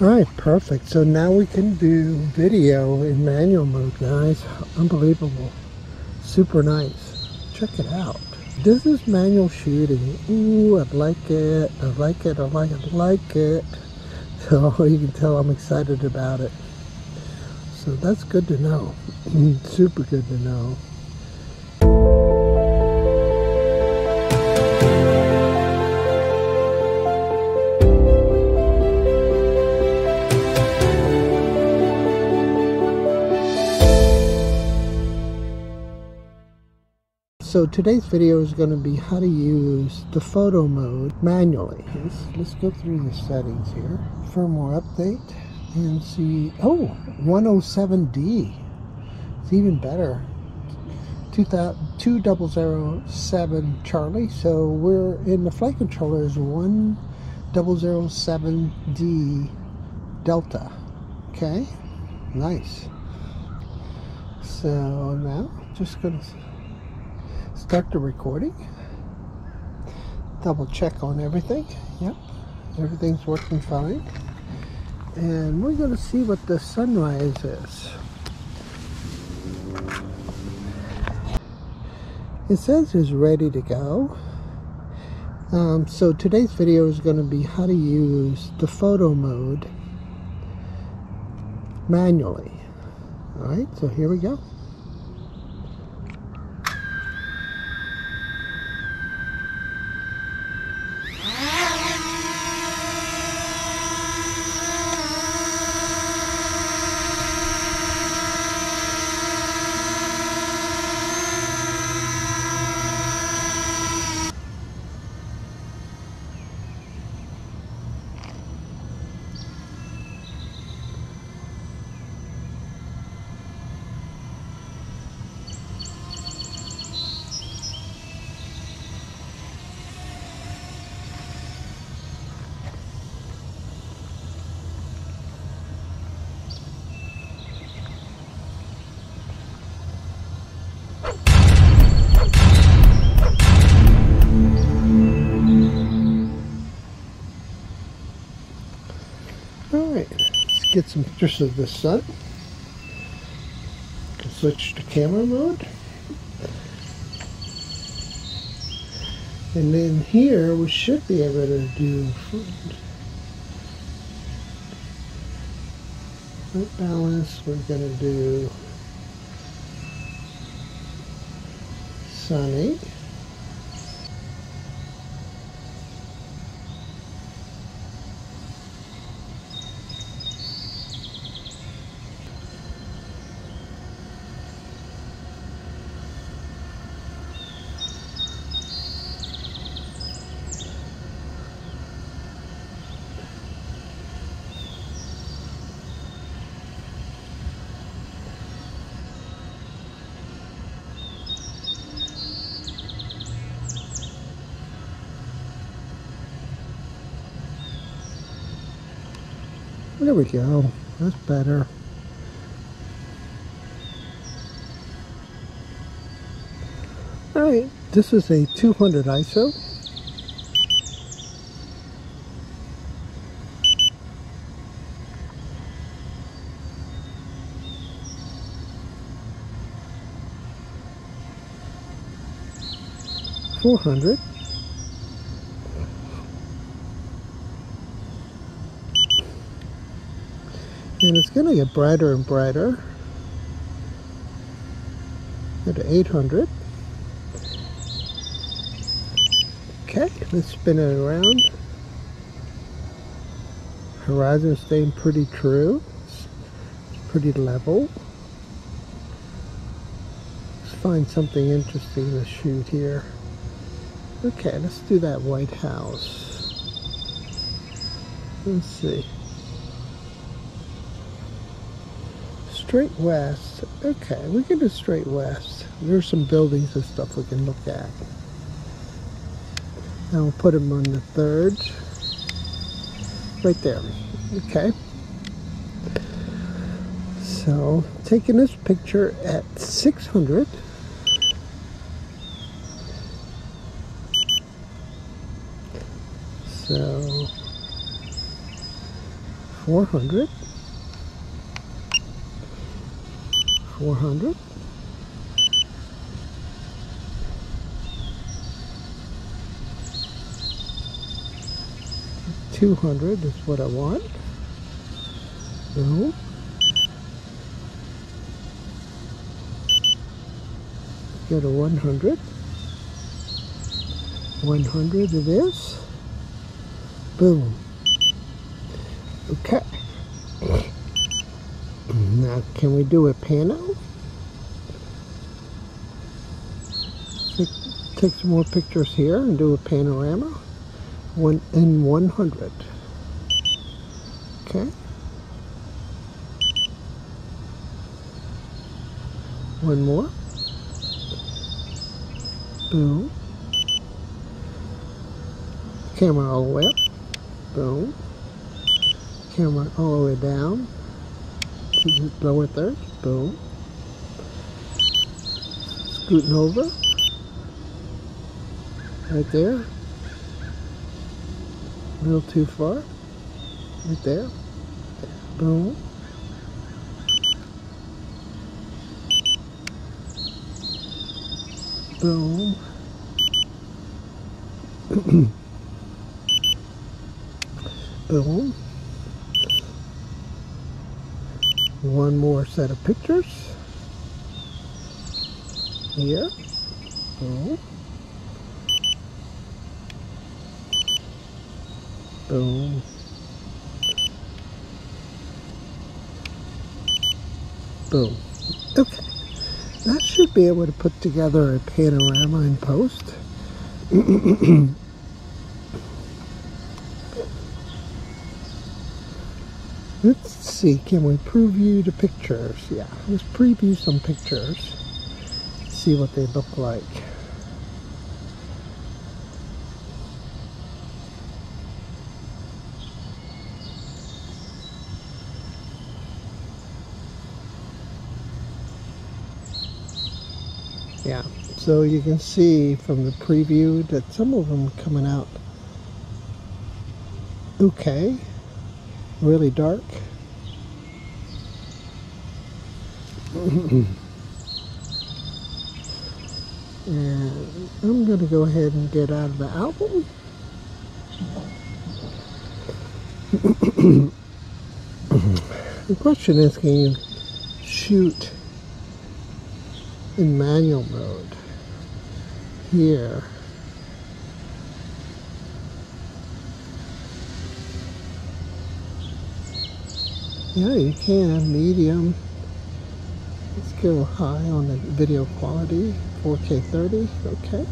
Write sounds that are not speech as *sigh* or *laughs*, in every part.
Alright, perfect. So now we can do video in manual mode, guys. Unbelievable. Super nice. Check it out. This is manual shooting. Ooh, I like it. I like it. I like it. I like it. *laughs* So you can tell I'm excited about it. So that's good to know. *clears throat* Super good to know. So today's video is going to be how to use the photo mode manually. Let's, let's go through the settings here. Firmware update and see, oh, 107D. It's even better. 2007 Charlie. So we're in the flight controller is 1007D Delta. Okay, nice. So now just gonna start the recording. Double check on everything. Yep, everything's working fine. And we're going to see what the sunrise is. It says it's ready to go. Um, so today's video is going to be how to use the photo mode manually. Alright, so here we go. Get some pictures of the sun. Switch to camera mode. And then here we should be able to do white balance. We're going to do sunny. There we go. That's better. Alright, this is a 200 ISO. Four hundred. And it's going to get brighter and brighter. At 800 okay let's spin it around. Horizon staying pretty true. It's pretty level. Let's find something interesting to shoot here. Okay let's do that White House. Let's see straight west. Okay, we can do straight west. There's some buildings and stuff we can look at. And we'll put them on the third. Right there. Okay. So, taking this picture at 600. So, 400 400 200 is what I want. Boom go to 100 100 it is. Boom. Okay. *clears throat* Now can we do a pano take, take some more pictures here and do a panorama. One in 100 okay. One more. Boom. Camera all the way up. Boom. Camera all the way down. To the lower third. Boom. Scooting over right there. A little too far. Right there. Boom. Boom. *clears throat* Boom. One more set of pictures. Here. Boom boom. Boom. Okay. That should be able to put together a panorama in post. *clears throat* Let's see. Can we preview the pictures? Yeah. Let's preview some pictures. See what they look like yeah. So you can see from the preview that some of them are coming out okay really dark. *coughs* And I'm going to go ahead and get out of the album. *coughs* The question is can you shoot in manual mode here. Yeah, you can, medium. Let's go high on the video quality, 4K 30, okay.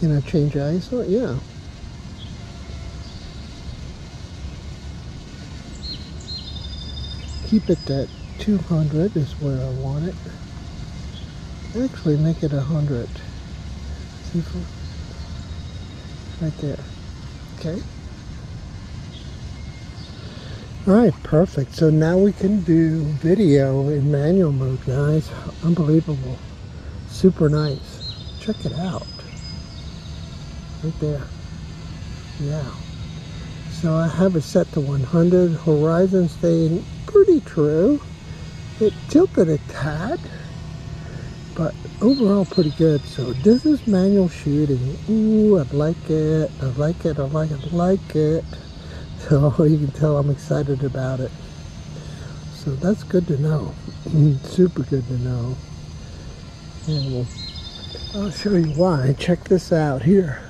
Can I change ISO? Yeah. Keep it at 200 is where I want it. Actually, make it 100. See right there. Okay. Alright, perfect. So now we can do video in manual mode, guys. Unbelievable. Super nice. Check it out right there. Yeah. So I have it set to 100. Horizon staying pretty true. It tilted a tad, but overall pretty good. So this is manual shooting. Ooh, I like it. I like it. I like it. I like it. *laughs* So you can tell I'm excited about it. So that's good to know. *clears throat* Super good to know. And we'll, I'll show you why. Check this out here.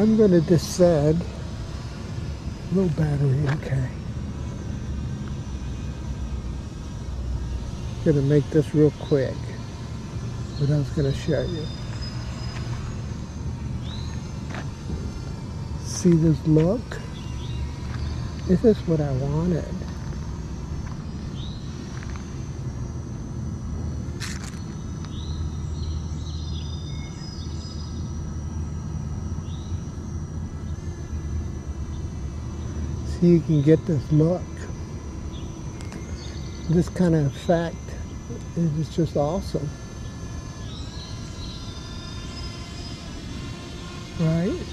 I'm going to descend. Low battery, okay. Going to make this real quick. What I was going to show you. See this look? This is what I wanted. So you can get this look. This kind of effect is just awesome. Right?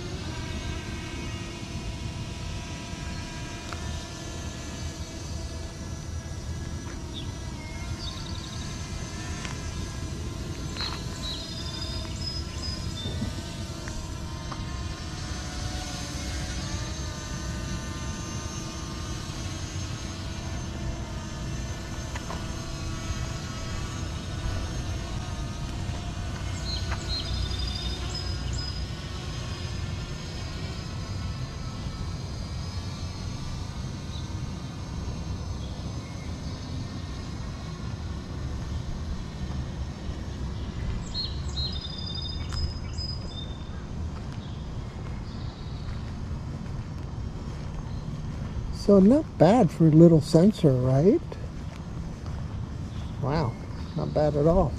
So not bad for a little sensor, right? Wow, not bad at all.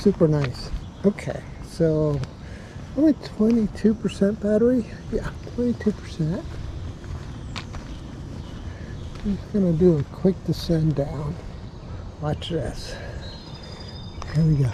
Super nice. Okay, so only 22% battery. Yeah, 22%. I'm gonna do a quick descend down. Watch this. Here we go.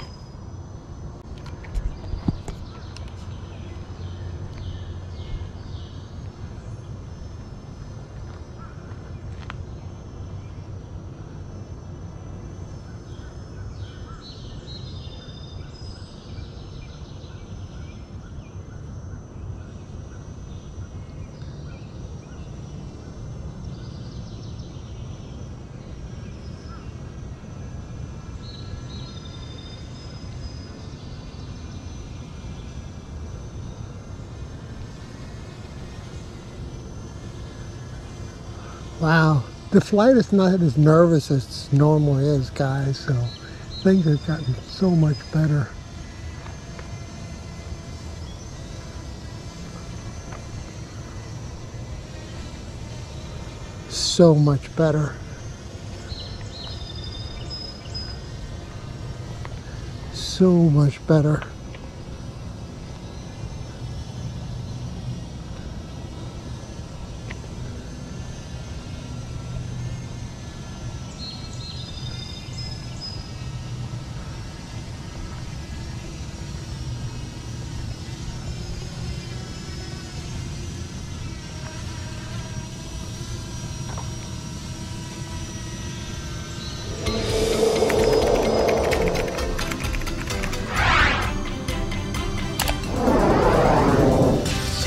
Wow, the flight is not as nervous as normally is, guys, so things have gotten so much better. So much better. So much better.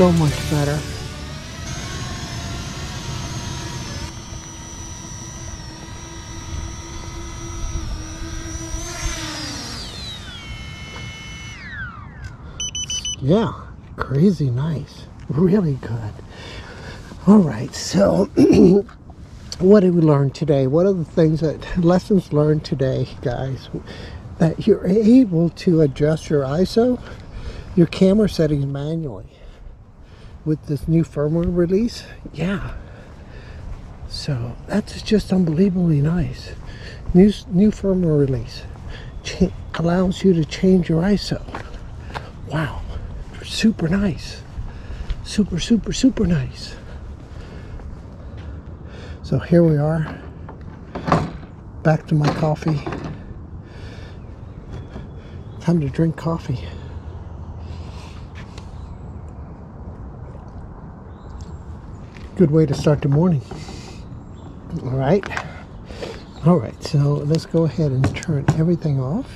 So much better. Yeah, crazy nice. Really good. All right, so *clears throat* what did we learn today? What are the things that lessons learned today, guys? That you're able to adjust your ISO, your camera settings manually with this new firmware release. Yeah. So that's just unbelievably nice. New, new firmware release Ch allows you to change your ISO. Wow. Super nice. Super, super, super nice. So here we are. Back to my coffee. Time to drink coffee. Good way to start the morning. All right. All right, so let's go ahead and turn everything off.